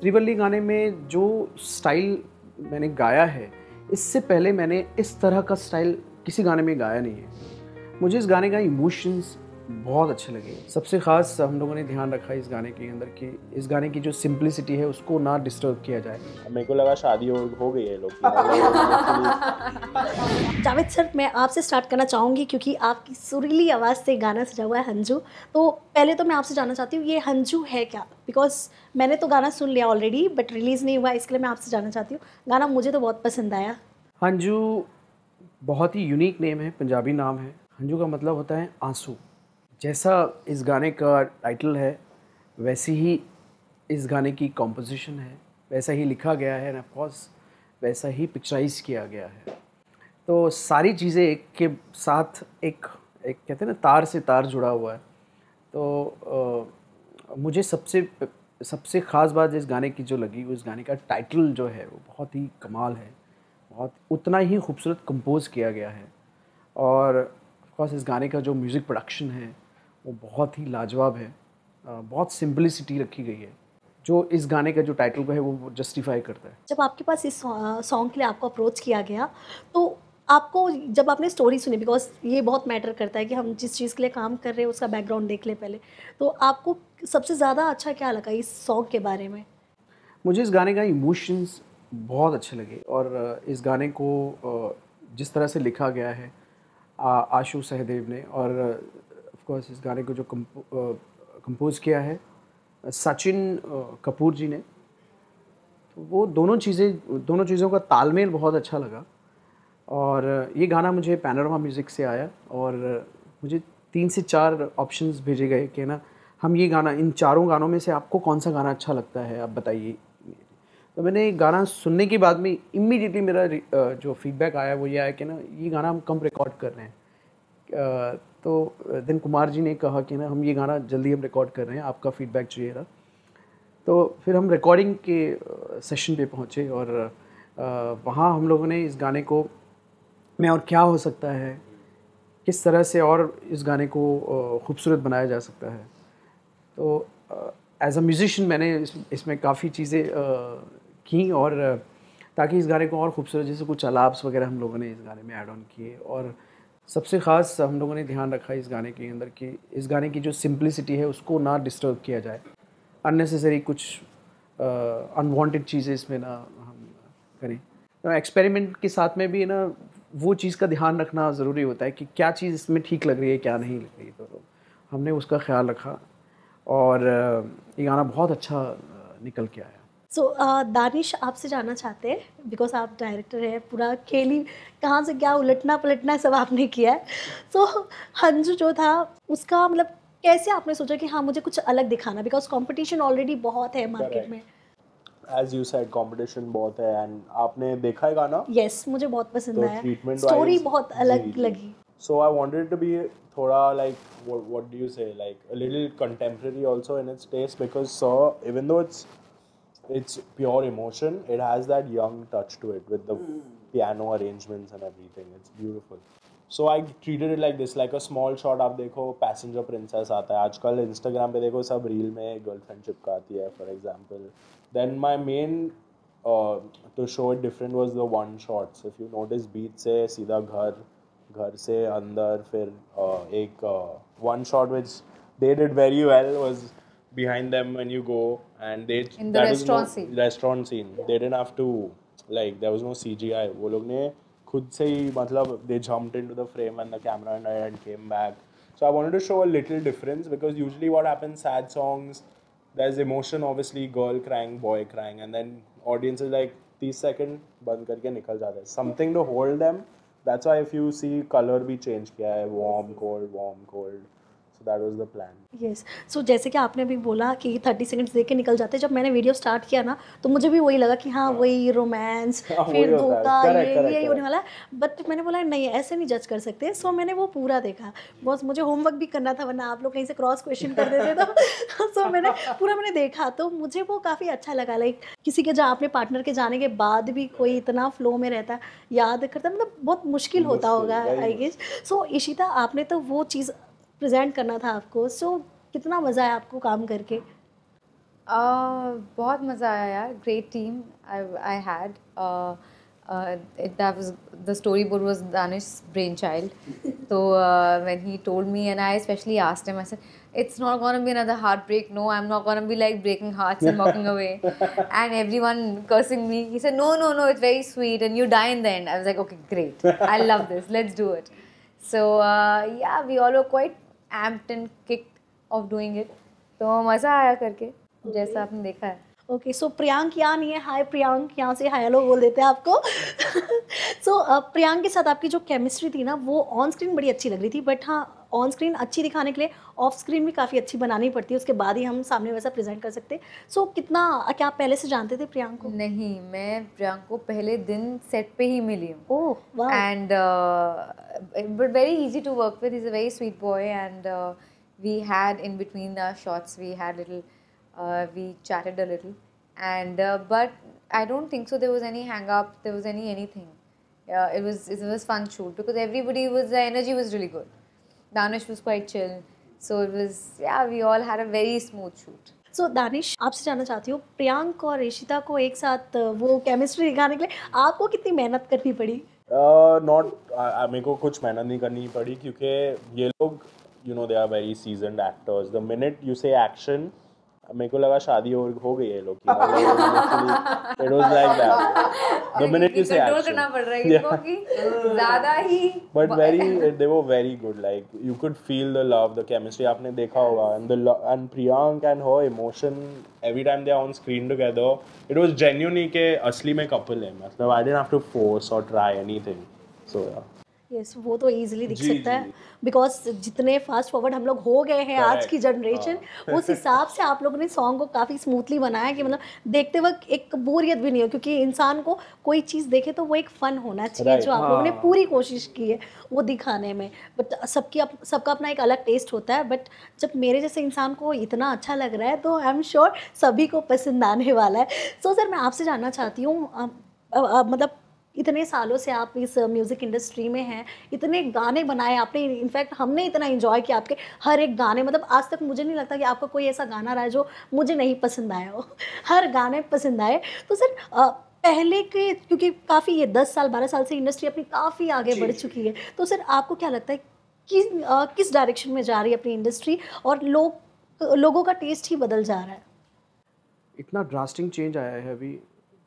त्रिवल्ली गाने में जो स्टाइल मैंने गाया है, इससे पहले मैंने इस तरह का स्टाइल किसी गाने में गाया नहीं है। मुझे इस गाने का इमोशंस बहुत अच्छे लगे। सबसे ख़ास हम लोगों ने ध्यान रखा इस गाने के अंदर कि इस गाने की जो सिंप्लिसिटी है उसको ना डिस्टर्ब किया जाए। मेरे को लगा शादी हो, हो गई है लोग। जावेद सर मैं आपसे स्टार्ट करना चाहूँगी क्योंकि आपकी सुरीली आवाज़ से गाना सजा हुआ है हंजू। तो पहले तो मैं आपसे जानना चाहती हूँ ये हंजू है क्या? बिकॉज़ मैंने तो गाना सुन लिया ऑलरेडी बट रिलीज़ नहीं हुआ इसके लिए मैं आपसे जानना चाहती हूँ। गाना मुझे तो बहुत पसंद आया। हंजू बहुत ही यूनिक नेम है पंजाबी नाम है। हंजू का मतलब होता है आँसू। जैसा इस गाने का टाइटल है वैसी ही इस गाने की कॉम्पोजिशन है। वैसा ही लिखा गया है एंड ऑफकोर्स वैसा ही पिक्चराइज किया गया है। तो सारी चीज़ें एक के साथ एक एक कहते हैं ना तार से तार जुड़ा हुआ है। तो आ, मुझे सबसे सबसे ख़ास बात इस गाने की जो लगी उस गाने का टाइटल जो है वो बहुत ही कमाल है। बहुत उतना ही खूबसूरत कंपोज किया गया है। और ऑफकोर्स इस गाने का जो म्यूज़िक प्रोडक्शन है वो बहुत ही लाजवाब है। बहुत सिंपलिसिटी रखी गई है। जो इस गाने का जो टाइटल है वो जस्टिफाई करता है। जब आपके पास इस सॉन्ग के लिए आपको अप्रोच किया गया तो आपको जब आपने स्टोरी सुनी बिकॉज़ ये बहुत मैटर करता है कि हम जिस चीज़ के लिए काम कर रहे हैं उसका बैकग्राउंड देख ले पहले। तो आपको सबसे ज़्यादा अच्छा क्या लगा इस सॉन्ग के बारे में? मुझे इस गाने का इमोशंस बहुत अच्छे लगे और इस गाने को जिस तरह से लिखा गया है आशु सहदेव ने और कोर्स इस गाने को जो कंपोज किया है सचिन कपूर जी ने। तो वो दोनों चीज़ें, दोनों चीज़ों का तालमेल बहुत अच्छा लगा। और ये गाना मुझे पैनोरमा म्यूज़िक से आया और मुझे तीन से चार ऑप्शंस भेजे गए कि ना, हम ये गाना, इन चारों गानों में से आपको कौन सा गाना अच्छा लगता है, आप बताइए। तो मैंने गाना सुनने के बाद में इमीडिएटली मेरा जो फीडबैक आया, वो ये आया कि ना, ये गाना हम कम रिकॉर्ड कर रहे हैं। तो दिन कुमार जी ने कहा कि ना हम ये गाना जल्दी हम रिकॉर्ड कर रहे हैं आपका फीडबैक चाहिए था। तो फिर हम रिकॉर्डिंग के सेशन पे पहुँचे और वहाँ हम लोगों ने इस गाने को में और क्या हो सकता है किस तरह से और इस गाने को खूबसूरत बनाया जा सकता है। तो एज अ म्यूज़िशन मैंने इस, इसमें काफ़ी चीज़ें की और ताकि इस गाने को और खूबसूरत जैसे कुछ अलाप्स वगैरह हम लोगों ने इस गाने में ऐड ऑन किए और सबसे ख़ास हम लोगों ने ध्यान रखा इस गाने के अंदर कि इस गाने की जो सिंप्लिसिटी है, उसको ना डिस्टर्ब किया जाए। अननेसेसरी कुछ अनवांटेड चीज़ें इसमें ना हम करें। तो एक्सपेरिमेंट के साथ में भी ना वो चीज़ का ध्यान रखना ज़रूरी होता है कि क्या चीज़ इसमें ठीक लग रही है, क्या नहीं लग रही है। तो हमने उसका ख्याल रखा और ये गाना बहुत अच्छा निकल के आया। सो so, uh, दानिश आपसे जानना चाहते हैं बिकॉज़ आप डायरेक्टर हैं पूरा खेली कहाँ से क्या उलटना पलटना सब आपने किया है। सो so, हंजू जो था उसका मतलब कैसे आपने सोचा कि हाँ मुझे कुछ अलग दिखाना? बिकॉज़ कंपटीशन ऑलरेडी बहुत है मार्केट में। एज यू सेड कंपटीशन बहुत है एंड आपने देखा है गाना? यस yes, मुझे बहुत पसंद तो आया। स्टोरी बहुत अलग लगी। So I wanted to be थोड़ा like what do you say like a little contemporary also in its taste because so even though it's it's pure emotion. It has that young touch to it with the mm. piano arrangements and everything. It's beautiful. So I treated it like this, like a small shot. आप देखो passenger princess आता है आजकल Instagram पे देखो सब reel में girlfriend चिपकाती है for example then my main to show it different was the one shots if you notice बीच से सीधा घर घर से अंदर फिर uh, एक one shot which they did very well was behind them when you go and they in the restaurant no scene restaurant scene they didn't have to like there was no CGI वो लोग ने खुद से ही मतलब they jumped into the frame and the camera and, and came back so I wanted to show a little difference because usually what happens sad songs there's emotion obviously girl crying boy crying and then audience is like 30 second बंद करके निकल जाते हैं something to hold them that's why if you see color भी change किया है warm cold warm cold that was the plan yes so जैसे कि आपने अभी बोला कि थर्टी सेकंड्स देख के निकल जाते जब मैंने वीडियो स्टार्ट किया ना तो मुझे भी वही लगा कि हाँ, हाँ। वही रोमांस फिर धोखा ये ये होने वाला बट मैंने बोला नहीं ऐसे नहीं जज कर सकते। सो मैंने वो पूरा देखा। बस मुझे होमवर्क भी करना था वरना आप लोग कहीं से क्रॉस क्वेश्चन कर देते तो। सो मैंने पूरा मैंने देखा तो मुझे वो काफ़ी अच्छा लगा। लाइक किसी के जहाँ अपने पार्टनर के जाने के बाद भी कोई इतना फ्लो में रहता याद करता मतलब बहुत मुश्किल होता होगा आई गेस सो इशिता आपने तो वो चीज़ प्रेजेंट करना था आपको। सो so, कितना मज़ा आया आपको काम करके? uh, बहुत मज़ा आया यार। Great team I had it that was the story board was Danish brain child तो when he told me and I specially asked am I sir it's not gonna be another heart break no I am not gonna be like breaking heart and walking away and every cursing me he sir no no no it's very sweet and you dying then I was like okay great I love this let's do it so yeah we all oh quite amped and kicked off doing it तो मज़ा आया करके okay. जैसा आपने देखा है। Okay so Priyank यहाँ नहीं है। हाय प्रियांक। यहाँ से हाय हेलो बोल देते हैं आपको। सो so, uh, प्रियांक के साथ आपकी जो केमिस्ट्री थी ना वो ऑन स्क्रीन बड़ी अच्छी लग रही थी बट हाँ ऑन स्क्रीन अच्छी दिखाने के लिए ऑफ़ स्क्रीन भी काफ़ी अच्छी बनानी पड़ती है उसके बाद ही हम सामने वैसा प्रेजेंट कर सकते सो so, कितना क्या आप पहले से जानते थे प्रियांक को? नहीं मैं प्रियांक को पहले दिन सेट पे ही मिली हूँ। And but very easy to work with is a very sweet boy and we had in between the shots we had little uh, we chatted a little. And uh, but i don't think so there was any hang up there was any anything. Yeah it was it was fun shoot because everybody was the energy was really good. Danish was quite chill. So it was yeah we all had a very smooth shoot. So so, Danish आपसे जानना चाहती हूँ प्रियांक और ऋषिता को एक साथ वो chemistry दिखाने के लिए आपको कितनी मेहनत करनी पड़ी? नॉट uh, मेरे को कुछ मेहनत नहीं करनी पड़ी क्योंकि ये लोग you know they are very seasoned actors the minute you say action मेरे को लगा शादी और हो गई है लोग की it was like that the minute you say control करना पड़ रहा है ज़्यादा ही but very they were very good like you could feel the love the chemistry आपने देखा होगा and the and Priyank and her emotion every time they are on screen together it was genuinely के असली में couple है। मतलब I didn't have to force और try anything so yeah yes, वो तो इजीली दिख सकता है। बिकॉज़ जितने फास्ट फॉरवर्ड हम लोग हो गए हैं आज की जनरेशन हाँ। उस हिसाब से आप लोगों ने सॉन्ग को काफ़ी स्मूथली बनाया कि मतलब देखते वक्त एक बोरियत भी नहीं हो क्योंकि इंसान को कोई चीज़ देखे तो वो एक फ़न होना चाहिए जो आप लोगों ने हाँ। पूरी कोशिश की है वो दिखाने में। बट सबकी अप, सबका अपना एक अलग टेस्ट होता है। बट जब मेरे जैसे इंसान को इतना अच्छा लग रहा है तो आई एम श्योर सभी को पसंद आने वाला है। सो so, सर मैं आपसे जानना चाहती हूँ मतलब इतने सालों से आप इस म्यूज़िक इंडस्ट्री में हैं इतने गाने बनाए आपने इनफैक्ट हमने इतना इन्जॉय किया आपके हर एक गाने मतलब आज तक मुझे नहीं लगता कि आपका कोई ऐसा गाना रहा है जो मुझे नहीं पसंद आया हो हर गाने पसंद आए। तो सर पहले के क्योंकि काफ़ी ये दस साल बारह साल से इंडस्ट्री अपनी काफ़ी आगे बढ़ चुकी है तो सर आपको क्या लगता है कि किस किस डायरेक्शन में जा रही है अपनी इंडस्ट्री और लोग लोगों का टेस्ट ही बदल जा रहा है? इतना ड्रास्टिंग चेंज आया है अभी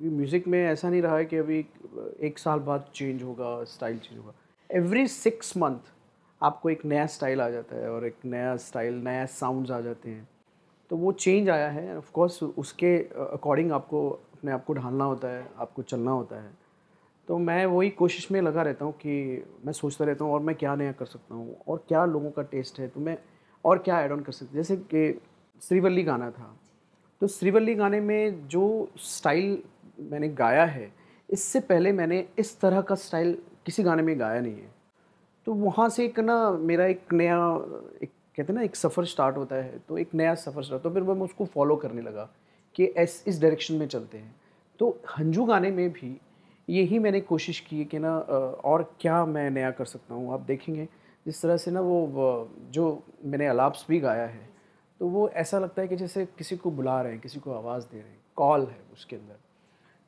म्यूज़िक में ऐसा नहीं रहा है कि अभी एक साल बाद चेंज होगा स्टाइल चेंज होगा। एवरी सिक्स मंथ आपको एक नया स्टाइल आ जाता है और एक नया स्टाइल नया साउंड्स आ जाते हैं। तो वो चेंज आया है। ऑफ़ कोर्स उसके अकॉर्डिंग आपको, अपने आप को ढालना होता है, आपको चलना होता है। तो मैं वही कोशिश में लगा रहता हूँ कि मैं सोचता रहता हूँ और मैं क्या नया कर सकता हूँ और क्या लोगों का टेस्ट है तो मैं और क्या ऐड ऑन कर सकता जैसे कि श्रीवल्ली गाना था। तो श्रीवल्ली गाने में जो स्टाइल मैंने गाया है, इससे पहले मैंने इस तरह का स्टाइल किसी गाने में गाया नहीं है। तो वहाँ से एक ना मेरा एक नया, एक कहते हैं ना, एक सफ़र स्टार्ट होता है तो एक नया सफ़र स्टार्ट तो फिर मैं उसको फॉलो करने लगा कि एस इस डायरेक्शन में चलते हैं। तो हंजू गाने में भी यही मैंने कोशिश की कि ना और क्या मैं नया कर सकता हूँ, आप देखेंगे। जिस तरह से ना वो जो मैंने अलाप्स भी गाया है तो वो ऐसा लगता है कि जैसे किसी को बुला रहे हैं, किसी को आवाज़ दे रहे हैं कॉल है उसके अंदर।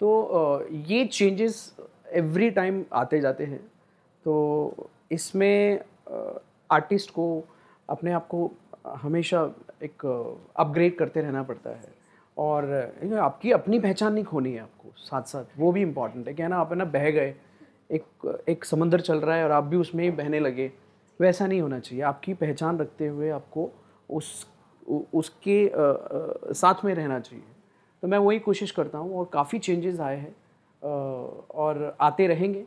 तो ये चेंजेस एवरी टाइम आते जाते हैं। तो इसमें आर्टिस्ट को अपने आप को हमेशा एक अपग्रेड करते रहना पड़ता है। और आपकी अपनी पहचान नहीं खोनी है आपको साथ साथ वो भी इंपॉर्टेंट है। क्या ना, आप है ना, बह गए, एक एक समंदर चल रहा है और आप भी उसमें ही बहने लगे, वैसा नहीं होना चाहिए। आपकी पहचान रखते हुए आपको उस उसके साथ में रहना चाहिए। तो मैं वही कोशिश करता हूँ और काफ़ी चेंजेस आए हैं और आते रहेंगे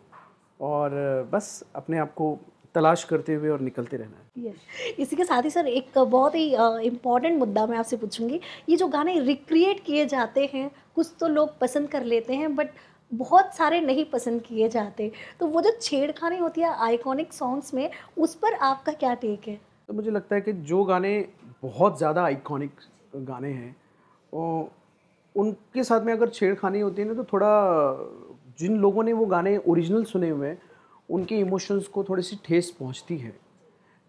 और बस अपने आप को तलाश करते हुए और निकलते रहना है। Yes. इसी के साथ ही सर एक बहुत ही इंपॉर्टेंट मुद्दा मैं आपसे पूछूँगी। ये जो गाने रिक्रिएट किए जाते हैं कुछ तो लोग पसंद कर लेते हैं बट बहुत सारे नहीं पसंद किए जाते। तो वो जो छेड़खानी होती है आइकॉनिक सॉन्ग्स में उस पर आपका क्या टेक है? तो मुझे लगता है कि जो गाने बहुत ज़्यादा आइकॉनिक गाने हैं वो उनके साथ में अगर छेड़खानी होती है ना तो थोड़ा, जिन लोगों ने वो गाने ओरिजिनल सुने हुए हैं, उनके इमोशंस को थोड़ी सी ठेस पहुँचती है।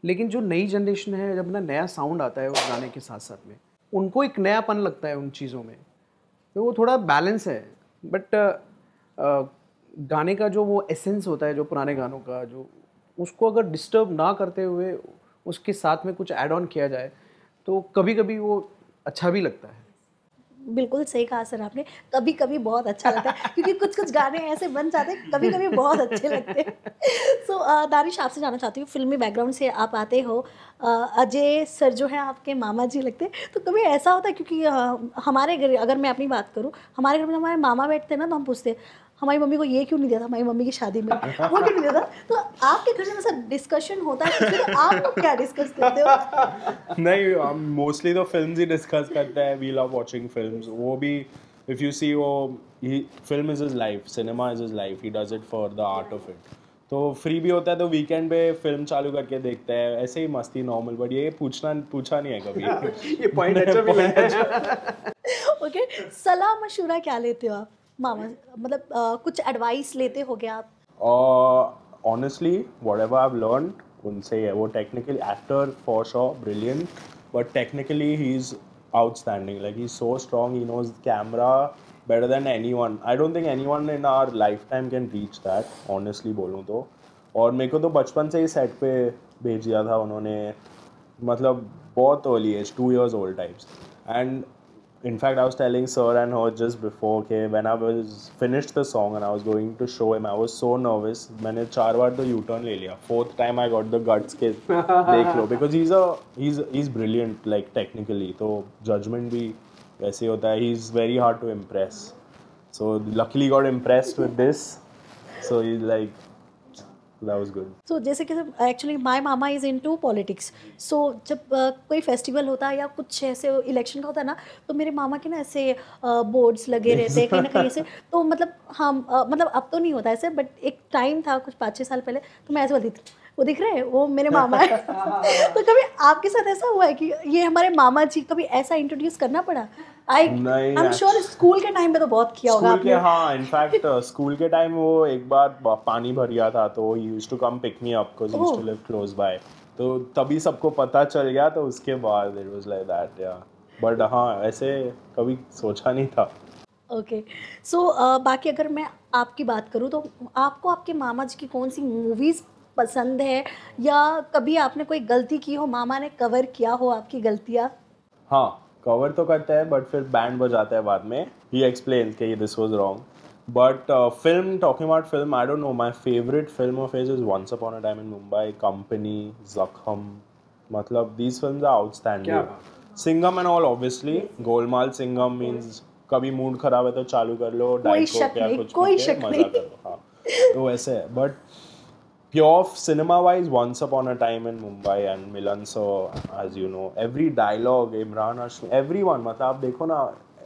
लेकिन जो नई जनरेशन है, जब ना नया साउंड आता है उस गाने के साथ साथ में, उनको एक नयापन लगता है उन चीज़ों में। तो वो थोड़ा बैलेंस है। बट गाने का जो वो एसेंस होता है, जो पुराने गानों का, जो उसको अगर डिस्टर्ब ना करते हुए उसके साथ में कुछ ऐड ऑन किया जाए तो कभी कभी वो अच्छा भी लगता है। बिल्कुल सही कहा सर आपने। कभी कभी बहुत अच्छा लगता है क्योंकि कुछ कुछ गाने ऐसे बन जाते हैं कभी कभी बहुत अच्छे लगते हैं। सो so, दानिश आपसे जानना चाहती हूँ फिल्मी बैकग्राउंड से आप आते हो अजय सर जो है आपके मामा जी लगते हैं तो कभी ऐसा होता है क्योंकि हमारे घर अगर मैं अपनी बात करूँ हमारे घर में हमारे मामा बैठते हैं ना तो हम पूछते हमारी मम्मी को ये क्यों नहीं दिया था? हमारी मम्मी की शादी में। वो क्यों नहीं दिया था? तो आपके घर में ऐसा डिस्कशन होता है? तो आप लोग क्या डिस्कस करते हो? नहीं हम मोस्टली तो फिल्म्स ही डिस्कस करते हैं। वी लव वाचिंग फिल्म्स वो भी इफ़ यू सी वो film is is life cinema is is life he does it for the art of it तो फ्री भी होता है तो वीकेंड पे फ़िल्म चालू करके देखते हैं। ऐसे ही मस्ती नॉर्मल बट ये पूछना पूछा नहीं है कभी। ये पॉइंट अच्छा भी है। ओके सलाह मशूरा क्या लेते हो आप? मामा मतलब कुछ एडवाइस लेते हो क्या आप? Honestly whatever I learn उनसे है वो technically actor for show brilliant but technically he is outstanding. Like, he's so strong, he knows camera better than anyone. I don't think anyone in our lifetime can reach that, honestly बोलूँ तो। और मेरे को तो बचपन से ही set पे भेज दिया था उन्होंने। मतलब बहुत early age two years old types and in fact, I was telling Sir and her just before, okay, when I was finished the song and I was going to show him, I was so nervous. मैंने चार बार तो U-turn ले लिया. Fourth time I got the guts के देख लो because he's a he's he's brilliant like technically. तो judgment भी वैसे होता है. He's very hard to impress. So luckily got impressed with this. So he's like so जैसे कि एक्चुअली माय मामा इज़ इनटू पॉलिटिक्स सो जब uh, कोई फेस्टिवल होता है या कुछ ऐसे इलेक्शन का होता है ना तो मेरे मामा के ना ऐसे बोर्ड्स लगे रहते हैं कहीं ना कहीं ऐसे। तो मतलब हम uh, मतलब अब तो नहीं होता ऐसे बट एक टाइम था कुछ पाँच छः साल पहले तो मैं ऐसे बोलती थी वो दिख रहे हैं? वो मेरे मामा है। तो कभी आपके साथ ऐसा हुआ है कि ये हमारे मामा जी कभी ऐसा इंट्रोड्यूस करना पड़ा? I I am sure school के टाइम पे तो बहुत किया होगा आपने। हाँ इनफैक्ट स्कूल के टाइम वो एक बार पानी भर गया था तो he used to come pick me up because he used to live close by तो तभी सबको पता चल गया तो उसके बाद इट वाज लाइक दैट या बट हाँ ऐसे कभी सोचा नहीं था। Okay okay. So so, uh, बाकी अगर मैं आपकी बात करूँ तो आपको आपके मामा जी की कौन सी मूवीज़ पसंद है? या कभी आपने कोई गलती की हो? मामा ने कवर किया हो आपकी गलतियाँ? हाँ कवर तो करता है बट फिर बैंड बजाता है बाद में। ही एक्सप्लेन कि this was wrong but film talking about film I don't know my favourite film of his is once upon a time in Mumbai company Zakhm मतलब these film are outstanding Singham and all obviously Golmaal Singham means कभी mood खराब है तो चालू कर लो diet को क्या कुछ कोई शक मज़ा कर लो। हाँ तो वैसे है। But pure cinema wise once upon a time in mumbai and milan so as you know every dialogue imran hashmi everyone मतलब आप देखो ना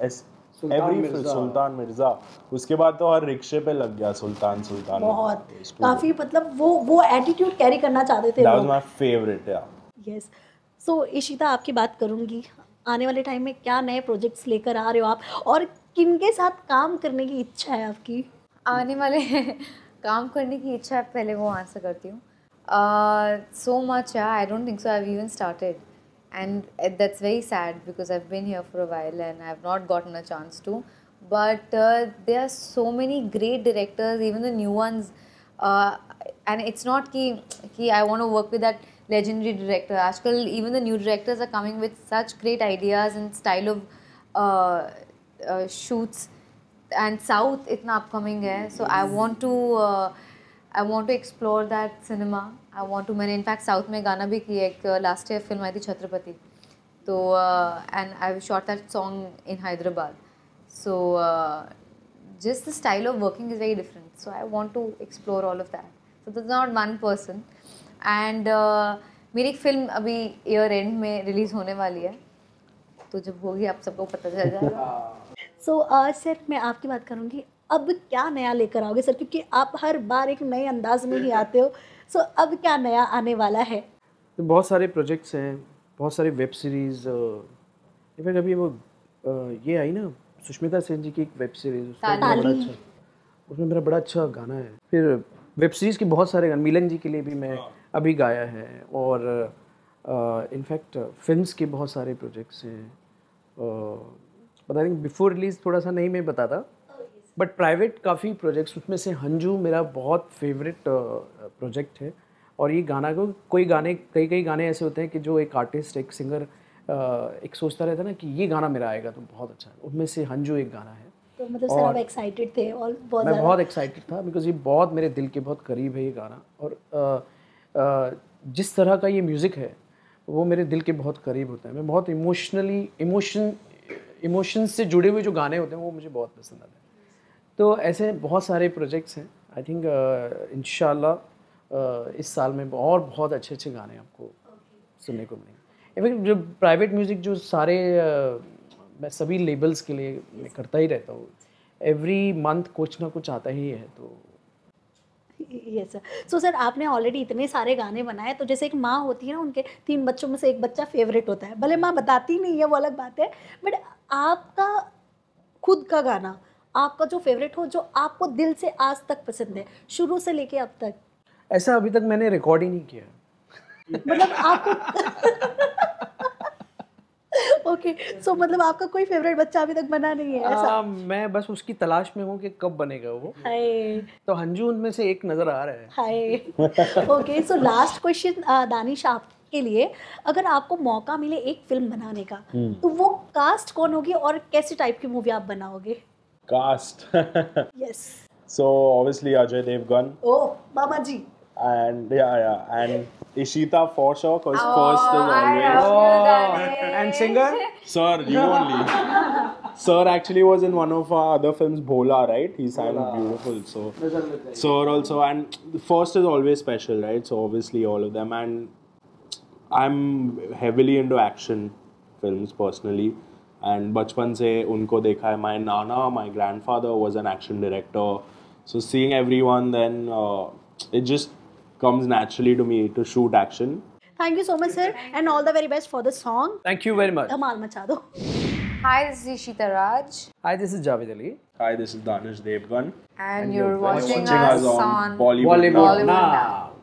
एस एवरी सुल्तान मिर्ज़ा उसके बाद तो हर रिक्शे पे लग गया सुल्तान सुल्तान बहुत काफ़ी मतलब वो वो एटीट्यूड कैरी करना चाहते थे दैट वाज माय फेवरेट या यस सो इशिता आपकी बात करूँगी। आने वाले टाइम में क्या नए प्रोजेक्ट्स लेकर आ रहे हो आप? और किन के साथ काम करने की इच्छा है आपकी? आने वाले काम करने की इच्छा है पहले वो आंसर करती हूँ। So much I don't think so I even started and that's very sad because I been here for while and I have not gotten a chance to but they are so many great directors even the new one and it's not key कि I want to work with that legendary director आजकल even the new directors are coming with such great ideas and style of shoots and south इतना upcoming है so I want to I want to explore that cinema I want to मैंने in fact south में गाना भी किया, एक last year film आई थी छत्रपति. तो and I shot that song in Hyderabad so just the style of working is very different so I want to explore all of that so this not one person and मेरी एक film अभी year and में release होने वाली है. तो जब होगी आप सबको पता चल जाएगा. हाँ। सो so, uh, सर मैं आपकी बात करूँगी अब क्या नया लेकर आओगे सर? क्योंकि आप हर बार एक नए अंदाज में ही आते हो। सो so, अब क्या नया आने वाला है? तो बहुत सारे प्रोजेक्ट्स हैं बहुत सारे वेब सीरीज़ इनफैक्ट अभी वो ये आई ना सुष्मिता सेन जी की एक वेब सीरीज़ उसमें बड़ा अच्छा उसमें मेरा बड़ा अच्छा गाना है। फिर वेब सीरीज़ के बहुत सारे गाने मिलन जी के लिए भी मैं अभी गाया है और इनफैक्ट फिल्म्स के बहुत सारे प्रोजेक्ट्स हैं but I think before release थोड़ा सा नहीं मैं बताता। बट प्राइवेट काफ़ी प्रोजेक्ट्स उसमें से हंजू मेरा बहुत फेवरेट प्रोजेक्ट है। और ये गाना को कोई गाने कई कई गाने ऐसे होते हैं कि जो एक आर्टिस्ट एक सिंगर एक सोचता रहता है ना कि ये गाना मेरा आएगा तो बहुत अच्छा है। उनमें से हंजू एक गाना है। तो मतलब सर एक्साइटेड थे और बहुत मैं बहुत एक्साइटेड था बिकॉज़ ये बहुत मेरे दिल के बहुत करीब है ये गाना। और आ, आ, जिस तरह का ये म्यूज़िक है वो मेरे दिल के बहुत करीब होता है। मैं बहुत इमोशनली इमोशन इमोशंस से जुड़े हुए जो गाने होते हैं वो मुझे बहुत पसंद आते हैं। तो ऐसे बहुत सारे प्रोजेक्ट्स हैं। आई थिंक इन इस साल में और बहुत अच्छे अच्छे गाने आपको सुनने को मिलेंगे। इनफैक्ट जो प्राइवेट म्यूज़िक जो सारे uh, मैं सभी लेबल्स के लिए मैं करता ही रहता हूँ। एवरी मंथ कुछ ना कुछ आता ही है तो यस सर सो सर आपने ऑलरेडी इतने सारे गाने बनाए तो जैसे एक माँ होती है ना उनके तीन बच्चों में से एक बच्चा फेवरेट होता है। भले माँ बताती नहीं है वो अलग बात है बट आपका खुद का गाना आपका जो फेवरेट हो जो आपको दिल से आज तक पसंद है शुरू से लेके अब तक। ऐसा अभी तक मैंने रिकॉर्ड ही नहीं किया। मतलब आपको ओके सो मतलब आपका कोई फेवरेट बच्चा अभी तक बना नहीं है ऐसा? मैं बस उसकी तलाश में हूँ कि कब बनेगा वो। हाय। तो हंजू उनमें से एक नज़र आ रहा है। Hi. Okay so last question Danish आपके लिए अगर आपको मौका मिले एक फ़िल्म बनाने का तो वो कास्ट कौन होगी और कैसी टाइप की मूवी आप बनाओगे? Cast yes so obviously Ajay Devgan. ओ मामा जी and yeah, yeah, and Ishita for sure, cause first is always. And singer? Sir, you only. Sir actually was in one of our other films, Bhola, right? He sang beautiful. So, Sir also, and first is always special, right? So obviously all of them, and I'm heavily into action films personally. And bachpan se unko dekha hai. My nana, my grandfather was an action director. So seeing everyone, then uh, it just comes naturally to me to shoot action. Thank you so much, sir, and all the very best for the song. Thank you very much. Dhamal Machado. Hi, this is Ishita Raj. Hi, this is Javed Ali. Hi, this is Danish Devgan. And, and you're, you're watching, watching, us, us on, on Bollywood, Bollywood, Bollywood now. now.